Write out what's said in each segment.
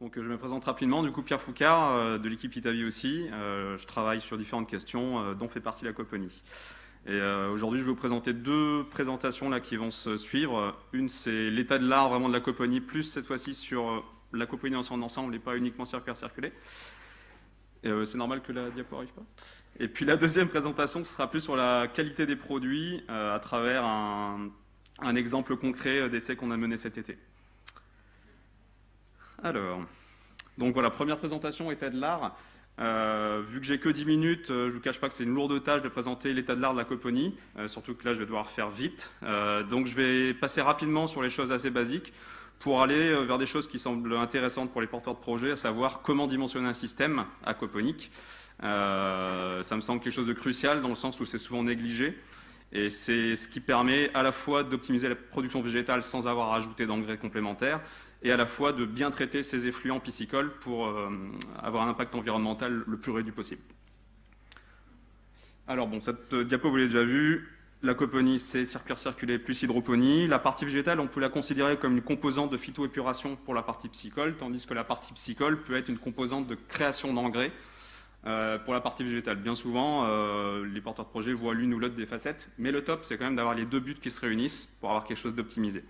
Donc, je me présente rapidement. Du coup, Pierre Foucard, de l'équipe Itavi aussi. je travaille sur différentes questions, dont fait partie l'aquaponie. Et aujourd'hui, je vais vous présenter deux présentations là qui vont se suivre. Une, c'est l'état de l'art vraiment de l'aquaponie, plus cette fois-ci sur l'aquaponie dans son ensemble et pas uniquement circulaire circulé. c'est normal que la diapo n'arrive pas. Et puis la deuxième présentation, ce sera plus sur la qualité des produits à travers un exemple concret d'essai qu'on a mené cet été. Alors, donc voilà, première présentation, état de l'art. Euh, vu que j'ai que 10 minutes, euh, je ne vous cache pas que c'est une lourde tâche de présenter l'état de l'art de la coponie, euh, surtout que là je vais devoir faire vite. donc je vais passer rapidement sur les choses assez basiques pour aller vers des choses qui semblent intéressantes pour les porteurs de projets, à savoir comment dimensionner un système aquaponique. ça me semble quelque chose de crucial dans le sens où c'est souvent négligé. Et c'est ce qui permet à la fois d'optimiser la production végétale sans avoir ajouté d'engrais complémentaires et à la fois de bien traiter ces effluents piscicoles pour euh, avoir un impact environnemental le plus réduit possible. Alors bon, cette diapo, vous l'avez déjà vue. L'aquaponie, c'est circulaire circulé plus hydroponie. La partie végétale, on peut la considérer comme une composante de phytoépuration pour la partie piscicole, tandis que la partie piscicole peut être une composante de création d'engrais euh, pour la partie végétale. Bien souvent, euh, les porteurs de projets voient l'une ou l'autre des facettes, mais le top, c'est quand même d'avoir les deux buts qui se réunissent pour avoir quelque chose d'optimisé.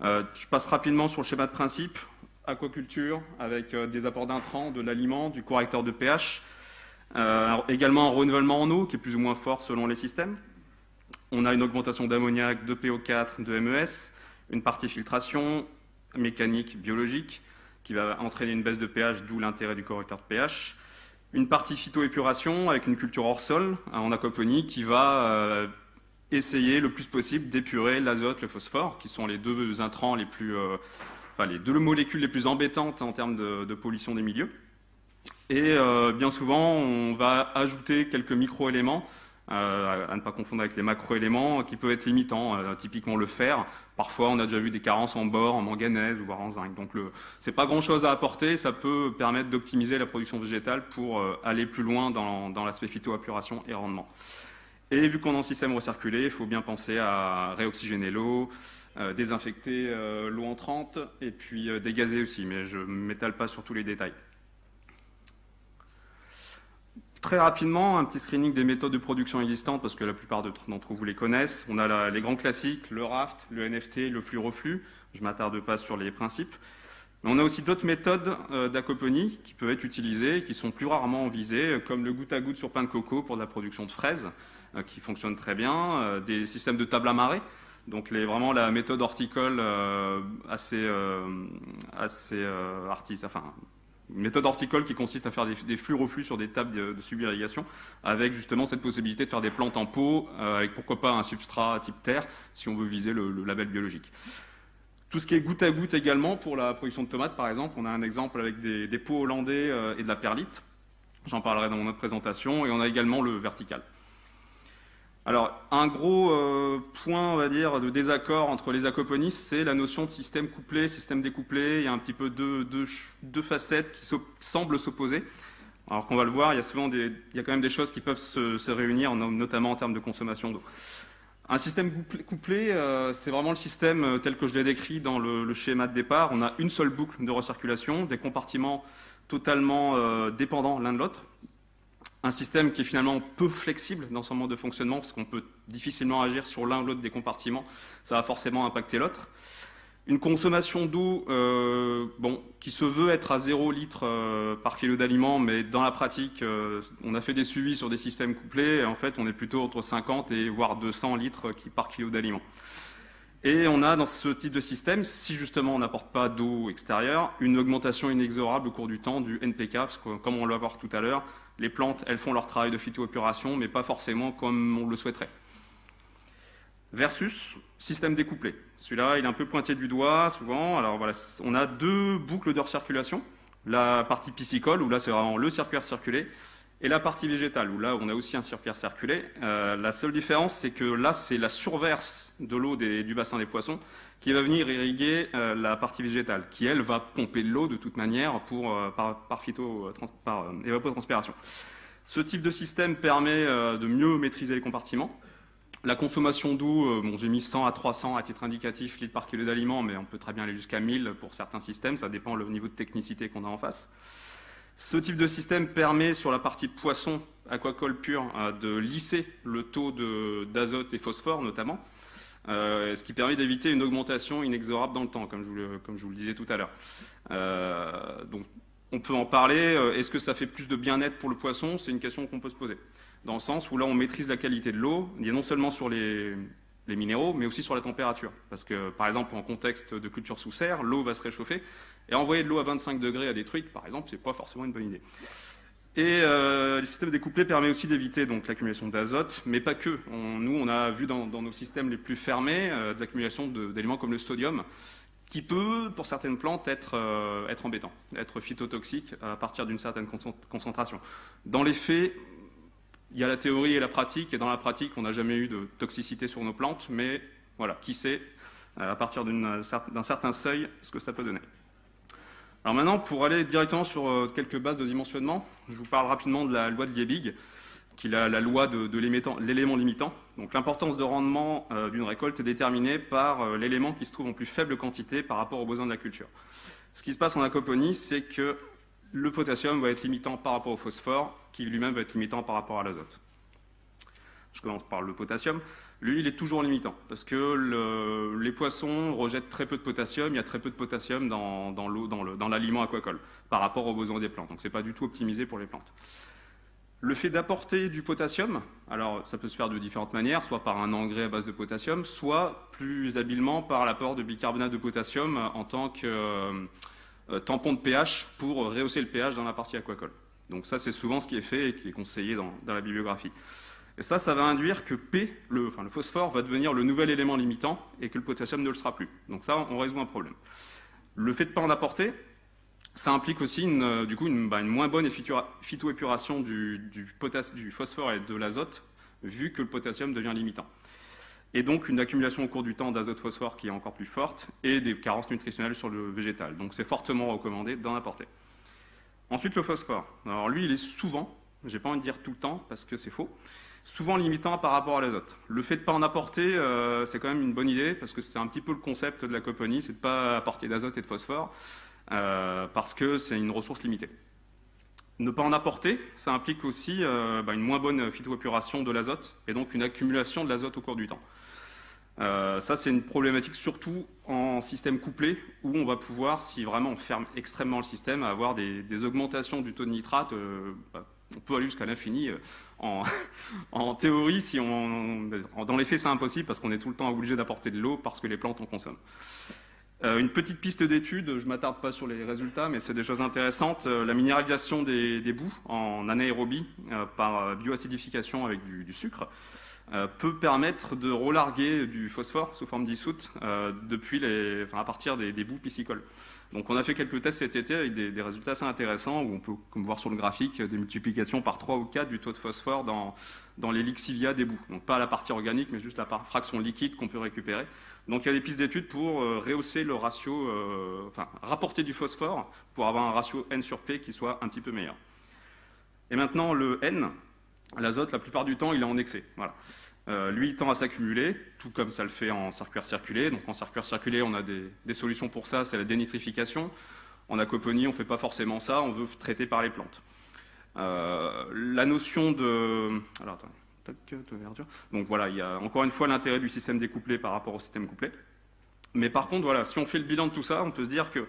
Euh, je passe rapidement sur le schéma de principe. Aquaculture, avec des apports d'intrants, de l'aliment, du correcteur de pH. également un renouvellement en eau, qui est plus ou moins fort selon les systèmes. On a une augmentation d'ammoniac, de PO4, de MES, une partie filtration mécanique, biologique, qui va entraîner une baisse de pH, d'où l'intérêt du correcteur de pH une partie phytoépuration avec une culture hors sol hein, en aquaponie qui va euh, essayer le plus possible d'épurer l'azote, le phosphore, qui sont les deux intrants les plus, euh, enfin les deux molécules les plus embêtantes en termes de, pollution des milieux. Et euh, bien souvent, on va ajouter quelques micro-éléments à ne pas confondre avec les macro-éléments qui peuvent être limitants, euh, typiquement le fer. Parfois, on a déjà vu des carences en bore, en manganèse voire en zinc. Donc, ce n'est pas grand-chose à apporter. Ça peut permettre d'optimiser la production végétale pour euh, aller plus loin dans, dans l'aspect phytoapuration et rendement. Et vu qu'on est en système recirculé, il faut bien penser à réoxygéner l'eau, désinfecter l'eau entrante et puis dégazer aussi. Mais je ne m'étale pas sur tous les détails. Très rapidement, un petit screening des méthodes de production existantes, parce que la plupart d'entre vous les connaissent. On a les grands classiques, le raft, le NFT, le flux-reflux. Je ne m'attarde pas sur les principes. On a aussi d'autres méthodes euh, d'aquaponie qui peuvent être utilisées, qui sont plus rarement visées, comme le goutte à goutte sur pain de coco pour la production de fraises, euh, qui fonctionne très bien, euh, des systèmes de table à marée, donc vraiment la méthode horticole assez, assez artiste, méthode horticole qui consiste à faire des, flux-reflux sur des tables de, sub-irrigation, avec justement cette possibilité de faire des plantes en pot, euh, avec pourquoi pas un substrat type terre, si on veut viser le, label biologique. Tout ce qui est goutte à goutte également, pour la production de tomates par exemple, on a un exemple avec des, pots hollandais euh, et de la perlite, j'en parlerai dans mon autre présentation, et on a également le vertical. Alors, un gros euh, point, on va dire, de désaccord entre les aquaponistes, c'est la notion de système couplé, système découplé. Il y a un petit peu deux, facettes qui semblent s'opposer. Alors qu'on va le voir, il y a souvent des, quand même des choses qui peuvent se, réunir, notamment en termes de consommation d'eau. Un système couplé, euh, c'est vraiment le système euh, tel que je l'ai décrit dans le, schéma de départ. On a une seule boucle de recirculation, des compartiments totalement dépendants l'un de l'autre, un système qui est finalement peu flexible dans son mode de fonctionnement, parce qu'on peut difficilement agir sur l'un ou l'autre des compartiments, ça va forcément impacter l'autre. Une consommation d'eau euh, bon, qui se veut être à 0 litres euh, par kilo d'aliments, mais dans la pratique, euh, on a fait des suivis sur des systèmes couplés, et en fait, on est plutôt entre 50 et voire 200 litres par kilo d'aliments. Et on a dans ce type de système, si justement on n'apporte pas d'eau extérieure, une augmentation inexorable au cours du temps du NPK, parce que comme on va voir tout à l'heure, les plantes, elles font leur travail de phytoépuration, mais pas forcément comme on le souhaiterait. Versus système découplé. Celui-là, il est un peu pointé du doigt, souvent. Alors voilà, on a deux boucles de recirculation. La partie piscicole, où là c'est vraiment le circulaire circulé, et la partie végétale, où là on a aussi un circulaire circulé. Euh, la seule différence, c'est que là c'est la surverse de l'eau du bassin des poissons qui va venir irriguer euh, la partie végétale, qui elle va pomper l'eau de toute manière pour, euh, par, par, euh, évapotranspiration. Ce type de système permet de mieux maîtriser les compartiments. La consommation d'eau, bon, j'ai mis 100 à 300 à titre indicatif litres par kilo d'aliments, mais on peut très bien aller jusqu'à 1000 pour certains systèmes, ça dépend le niveau de technicité qu'on a en face. Ce type de système permet sur la partie poisson aquacole pur de lisser le taux d'azote et phosphore notamment, euh, ce qui permet d'éviter une augmentation inexorable dans le temps, comme je vous le, disais tout à l'heure. Euh, donc on peut en parler. Euh, est-ce que ça fait plus de bien-être pour le poisson? C'est une question qu'on peut se poser. Dans le sens où là, on maîtrise la qualité de l'eau, non seulement sur les, les, minéraux, mais aussi sur la température. Parce que, par exemple, en contexte de culture sous serre, l'eau va se réchauffer. Et envoyer de l'eau à 25 degrés à des truites, par exemple, c'est pas forcément une bonne idée. Et euh, le système découplé permet aussi d'éviter donc l'accumulation d'azote, mais pas que. nous, on a vu dans, nos systèmes les plus fermés euh, de l'accumulation d'éléments comme le sodium, qui peut, pour certaines plantes, être, euh, être embêtant, être phytotoxique à partir d'une certaine concentration. Dans les faits, il y a la théorie et la pratique, et dans la pratique, on n'a jamais eu de toxicité sur nos plantes, mais voilà, qui sait, à partir d'un certain seuil, ce que ça peut donner. Alors maintenant, pour aller directement sur euh, quelques bases de dimensionnement, je vous parle rapidement de la loi de Liebig, qui est la, loi de, l'élément limitant. Donc l'importance de rendement euh, d'une récolte est déterminée par euh, l'élément qui se trouve en plus faible quantité par rapport aux besoins de la culture. Ce qui se passe en aquaponie, c'est que le potassium va être limitant par rapport au phosphore, qui lui-même va être limitant par rapport à l'azote. Je commence par le potassium lui, il est toujours limitant, parce que les poissons rejettent très peu de potassium, il y a très peu de potassium dans, l'aliment aquacole, par rapport aux besoins des plantes. Donc ce n'est pas du tout optimisé pour les plantes. Le fait d'apporter du potassium, alors ça peut se faire de différentes manières, soit par un engrais à base de potassium, soit plus habilement par l'apport de bicarbonate de potassium en tant que tampon de pH pour rehausser le pH dans la partie aquacole. Donc ça, c'est souvent ce qui est fait et qui est conseillé dans la bibliographie. Et ça, ça va induire que P, le, phosphore, va devenir le nouvel élément limitant et que le potassium ne le sera plus. Donc ça, on résout un problème. Le fait de ne pas en apporter, ça implique aussi une, euh, du coup une, bah, moins bonne phytoépuration du phosphore et de l'azote, vu que le potassium devient limitant. Et donc une accumulation au cours du temps d'azote-phosphore qui est encore plus forte, et des carences nutritionnelles sur le végétal. Donc c'est fortement recommandé d'en apporter. Ensuite, le phosphore. Alors lui, il est souvent, j'ai pas envie de dire tout le temps, parce que c'est faux, souvent limitant par rapport à l'azote. Le fait de ne pas en apporter, euh, c'est quand même une bonne idée, parce que c'est un petit peu le concept de la coponie, c'est de ne pas apporter d'azote et de phosphore, euh, parce que c'est une ressource limitée. Ne pas en apporter, ça implique aussi euh, bah, une moins bonne phytoépuration de l'azote, et donc une accumulation de l'azote au cours du temps. Ça, c'est une problématique surtout en système couplé, où on va pouvoir, si vraiment on ferme extrêmement le système, avoir des, augmentations du taux de nitrate bah, on peut aller jusqu'à l'infini. Euh, en, théorie, si on, dans les faits, c'est impossible parce qu'on est tout le temps obligé d'apporter de l'eau parce que les plantes en consomment. Euh, une petite piste d'étude, je ne m'attarde pas sur les résultats, mais c'est des choses intéressantes. Euh, la minéralisation des, boues en anaérobie par bioacidification avec du sucre euh, peut permettre de relarguer du phosphore sous forme dissoute euh, depuis les, à partir des, bouts piscicoles. Donc on a fait quelques tests cet été avec des, résultats assez intéressants où on peut, comme voir sur le graphique, des multiplications par 3 ou 4 du taux de phosphore dans, dans les lixivias des bouts. Donc pas la partie organique, mais juste la fraction liquide qu'on peut récupérer. Donc il y a des pistes d'études pour euh, rehausser le ratio, enfin rapporter du phosphore pour avoir un ratio N sur P qui soit un petit peu meilleur. Et maintenant le N, L'azote, la plupart du temps, il est en excès. Voilà. Euh, lui, il tend à s'accumuler, tout comme ça le fait en circuit circulé. Donc en circuit circulé, on a des, solutions pour ça, c'est la dénitrification. En aquaponie, on ne fait pas forcément ça, on veut traiter par les plantes. Euh, la notion de... Alors, attends, Donc voilà, il y a encore une fois l'intérêt du système découplé par rapport au système couplé. Mais par contre, voilà, si on fait le bilan de tout ça, on peut se dire que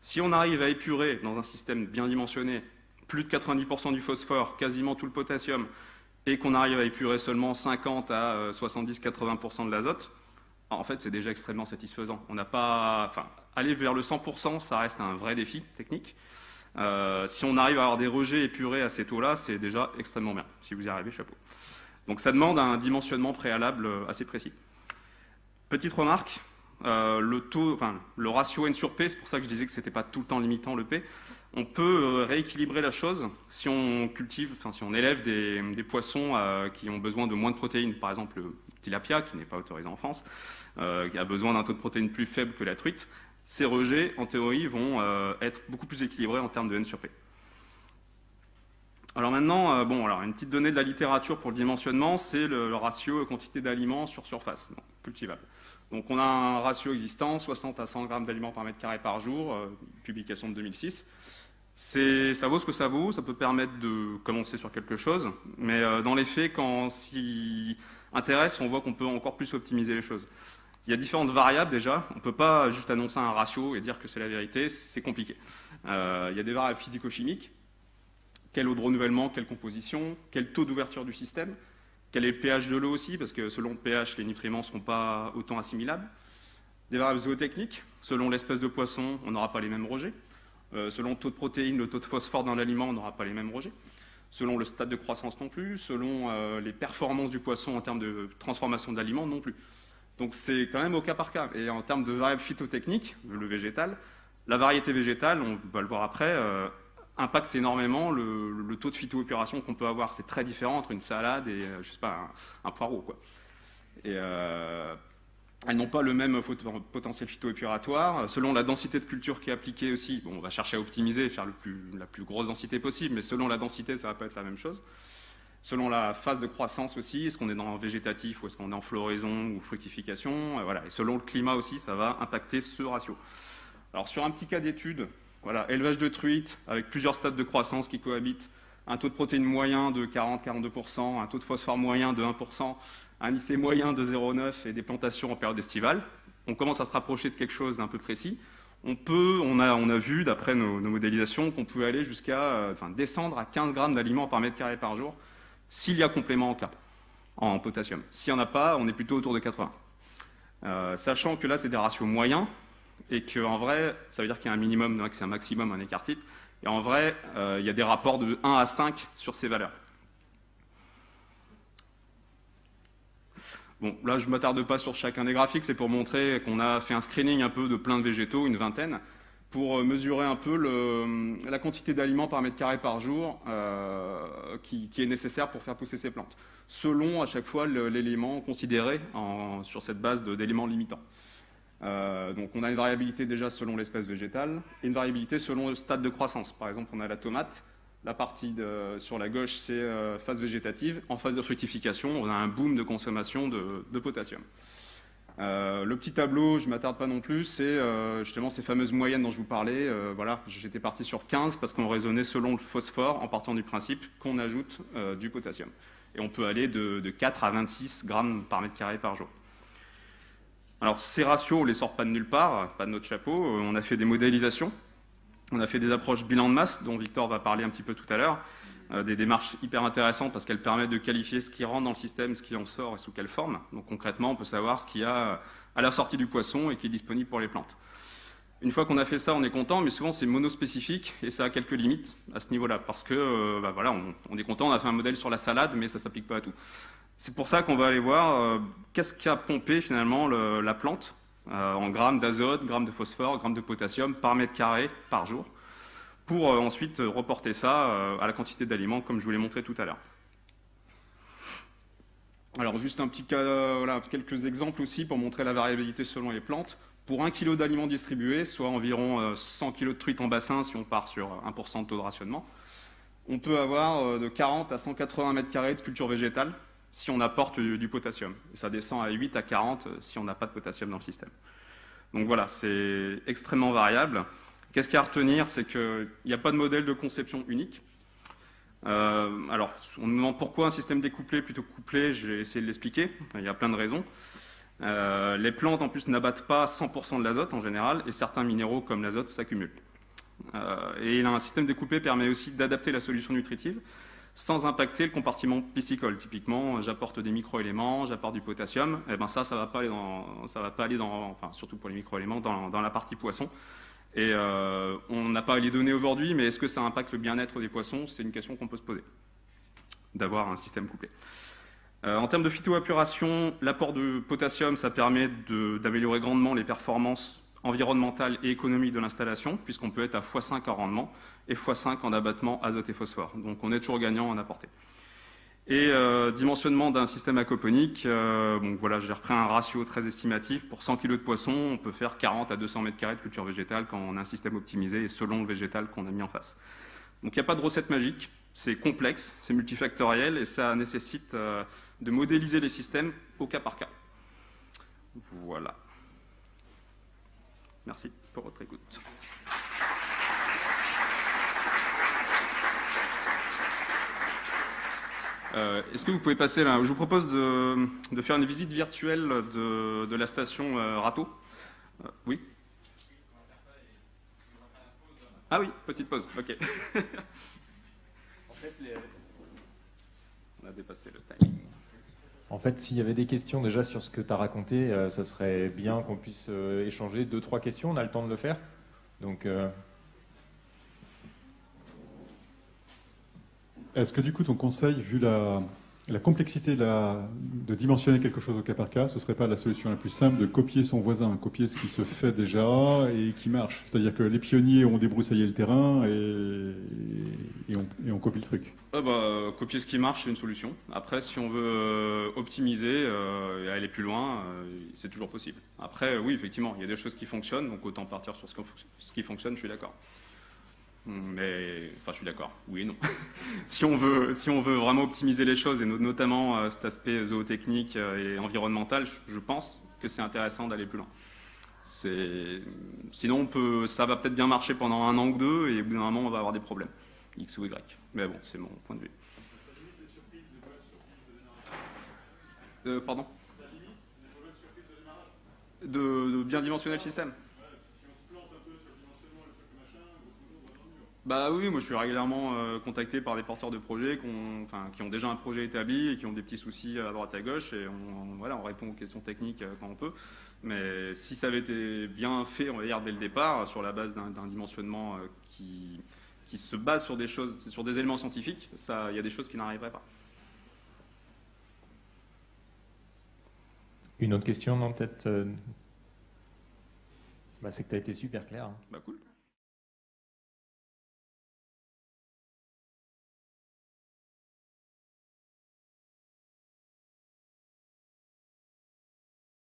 si on arrive à épurer dans un système bien dimensionné plus de 90% du phosphore, quasiment tout le potassium, et qu'on arrive à épurer seulement 50 à 70-80% euh, de l'azote, en fait, c'est déjà extrêmement satisfaisant. On n'a pas, enfin, aller vers le 100%, ça reste un vrai défi technique. Euh, si on arrive à avoir des rejets épurés à ces taux-là, c'est déjà extrêmement bien. Si vous y arrivez, chapeau. Donc ça demande un dimensionnement préalable euh, assez précis. Petite remarque, le taux, ratio N sur P, c'est pour ça que je disais que ce n'était pas tout le temps limitant le P on peut euh, rééquilibrer la chose si on cultive, enfin, si on élève des, poissons euh, qui ont besoin de moins de protéines, par exemple le tilapia, qui n'est pas autorisé en France, euh, qui a besoin d'un taux de protéines plus faible que la truite. Ces rejets, en théorie, vont être beaucoup plus équilibrés en termes de N sur P. Alors maintenant, euh, bon, alors une petite donnée de la littérature pour le dimensionnement, c'est le, ratio quantité d'aliments sur surface cultivable. Donc on a un ratio existant, 60 à 100 grammes d'aliments par mètre carré par jour, euh, publication de 2006. Ça vaut ce que ça vaut, ça peut permettre de commencer sur quelque chose, mais euh, dans les faits, quand on s'y intéresse, on voit qu'on peut encore plus optimiser les choses. Il y a différentes variables déjà, on ne peut pas juste annoncer un ratio et dire que c'est la vérité, c'est compliqué. il y a des variables physico-chimiques, quel eau de renouvellement, quelle composition, quel taux d'ouverture du système, quel est le pH de l'eau aussi, parce que selon le pH, les nutriments ne seront pas autant assimilables. Des variables zootechniques, selon l'espèce de poisson, on n'aura pas les mêmes rejets. Euh, selon le taux de protéines, le taux de phosphore dans l'aliment, on n'aura pas les mêmes rejets. Selon le stade de croissance non plus, selon euh, les performances du poisson en termes de transformation de l'aliment non plus. Donc c'est quand même au cas par cas. Et en termes de variables phytotechniques, le végétal, la variété végétale, on va le voir après, euh, impacte énormément le, taux de phytoépuration qu'on peut avoir. C'est très différent entre une salade et, euh, je sais pas, un, poireau. Quoi. Et euh, elles n'ont pas le même potentiel phytoépuratoire. Selon la densité de culture qui est appliquée aussi, bon, on va chercher à optimiser et faire la plus grosse densité possible, mais selon la densité, ça ne va pas être la même chose. Selon la phase de croissance aussi, est-ce qu'on est dans végétatif ou est-ce qu'on est en floraison ou fructification, voilà. Et selon le climat aussi, ça va impacter ce ratio. Alors sur un petit cas d'étude, voilà, élevage de truites avec plusieurs stades de croissance qui cohabitent, un taux de protéines moyen de 40-42%, un taux de phosphore moyen de 1%, un IC moyen de 0,9 et des plantations en période estivale. On commence à se rapprocher de quelque chose d'un peu précis. On peut, on a, vu d'après nos, modélisations qu'on pouvait aller jusqu'à, euh, enfin, descendre à 15 grammes d'aliments par mètre carré par jour s'il y a complément en cas en potassium. S'il n'y en a pas, on est plutôt autour de 80. Euh, sachant que là, c'est des ratios moyens, et qu'en vrai, ça veut dire qu'il y a un minimum, que c'est un maximum, un écart type, et en vrai, euh, il y a des rapports de 1 à 5 sur ces valeurs. Bon, là, je ne m'attarde pas sur chacun des graphiques, c'est pour montrer qu'on a fait un screening un peu de plein de végétaux, une vingtaine, pour euh, mesurer un peu la quantité d'aliments par mètre carré par jour euh, qui, est nécessaire pour faire pousser ces plantes, selon à chaque fois l'élément considéré sur cette base d'éléments limitants. Euh, donc on a une variabilité déjà selon l'espèce végétale et une variabilité selon le stade de croissance. Par exemple, on a la tomate. La partie sur la gauche, c'est euh, phase végétative. En phase de fructification, on a un boom de consommation de, potassium. Euh, le petit tableau, je ne m'attarde pas non plus, c'est justement ces fameuses moyennes dont je vous parlais. voilà, j'étais parti sur 15 parce qu'on raisonnait selon le phosphore en partant du principe qu'on ajoute du potassium. Et on peut aller de, de 4 à 26 grammes par mètre carré par jour. Alors ces ratios, on les sort pas de nulle part, pas de notre chapeau. Euh, on a fait des modélisations, on a fait des approches bilan de masse, dont Victor va parler un petit peu tout à l'heure. Euh, des démarches hyper intéressantes parce qu'elles permettent de qualifier ce qui rentre dans le système, ce qui en sort et sous quelle forme. Donc concrètement, on peut savoir ce qu'il y a à la sortie du poisson et qui est disponible pour les plantes. Une fois qu'on a fait ça, on est content, mais souvent c'est monospécifique et ça a quelques limites à ce niveau-là parce que euh, bah voilà, on, on, est content, on a fait un modèle sur la salade, mais ça s'applique pas à tout. C'est pour ça qu'on va aller voir euh, qu'est-ce qu'a pompé finalement la plante euh, en grammes d'azote, grammes de phosphore, grammes de potassium par mètre carré par jour, pour euh, ensuite reporter ça à la quantité d'aliments comme je vous l'ai montré tout à l'heure. Alors juste un quelques exemples aussi pour montrer la variabilité selon les plantes. Pour un kilo d'aliments distribués, soit environ 100 kg de truites en bassin si on part sur 1% de taux de rationnement, on peut avoir de 40 à 180 mètres carrés de culture végétale si on apporte du, potassium. Ça descend à 8 à 40 euh, si on n'a pas de potassium dans le système. Donc voilà, c'est extrêmement variable. Qu'est-ce qu'il y a à retenir? C'est qu'il n'y a pas de modèle de conception unique. Euh, alors, on nous demande pourquoi un système découplé plutôt que couplé, j'ai essayé de l'expliquer, il y a plein de raisons. Euh, les plantes, en plus, n'abattent pas 100% de l'azote en général, et certains minéraux, comme l'azote, s'accumulent. et un système découpé permet aussi d'adapter la solution nutritive sans impacter le compartiment piscicole. Typiquement, j'apporte des microéléments, j'apporte du potassium, et eh ben ça, ça va pas aller dans, ça va pas aller dans, enfin surtout pour les microéléments, dans, la partie poisson. Et euh, on n'a pas les données aujourd'hui, mais est-ce que ça impacte le bien-être des poissons? C'est une question qu'on peut se poser, d'avoir un système couplé. Euh, en termes de phytoapuration, l'apport de potassium, ça permet d'améliorer grandement les performances environnementales et économiques de l'installation, puisqu'on peut être à x5 en rendement et x5 en abattement azote et phosphore. Donc on est toujours gagnant en apporté. Et euh, dimensionnement d'un système aquaponique, euh, voilà, j'ai repris un ratio très estimatif. Pour 100 kg de poisson, on peut faire 40 à 200 mètres carrés de culture végétale quand on a un système optimisé et selon le végétal qu'on a mis en face. Donc il n'y a pas de recette magique. C'est complexe, c'est multifactoriel et ça nécessite de modéliser les systèmes au cas par cas. Voilà. Merci pour votre écoute. Euh, est-ce que vous pouvez passer là? Je vous propose de, faire une visite virtuelle de, la station euh, Rato. Euh, oui? Ah oui, petite pause, ok. en fait, on a dépassé le timing. En fait, s'il y avait des questions déjà sur ce que tu as raconté, ça serait bien qu'on puisse échanger deux, trois questions. On a le temps de le faire. Donc, Est-ce que du coup ton conseil, vu la, complexité de dimensionner quelque chose au cas par cas, ce serait pas la solution la plus simple de copier son voisin, copier ce qui se fait déjà et qui marche C'est-à-dire que les pionniers ont débroussaillé le terrain et, on, copie le truc. Ah bah, copier ce qui marche, c'est une solution. Après, si on veut euh, optimiser euh, et aller plus loin, euh, c'est toujours possible. Après, oui, effectivement, il y a des choses qui fonctionnent, donc autant partir sur ce qui fonctionne, je suis d'accord. Mais, enfin, je suis d'accord, oui et non. si, on veut, si on veut vraiment optimiser les choses, et notamment euh, cet aspect zootechnique euh, et environnemental, je pense que c'est intéressant d'aller plus loin. Sinon, on peut, ça va peut-être bien marcher pendant un an ou deux, et au bout d'un moment, on va avoir des problèmes, X ou Y. Mais bon, c'est mon point de vue. Euh, pardon? De, de bien dimensionner le système Bah oui, moi je suis régulièrement euh, contacté par des porteurs de projets qui ont, déjà un projet établi et qui ont des petits soucis à droite à gauche et on, voilà, on répond aux questions techniques euh, quand on peut. Mais si ça avait été bien fait, on va dire dès le départ, sur la base d'un dimensionnement euh, qui, qui, se base sur des choses, sur des éléments scientifiques, il y a des choses qui n'arriveraient pas. Une autre question, non peut-être bah, C'est que tu as été super clair. Hein. Bah cool.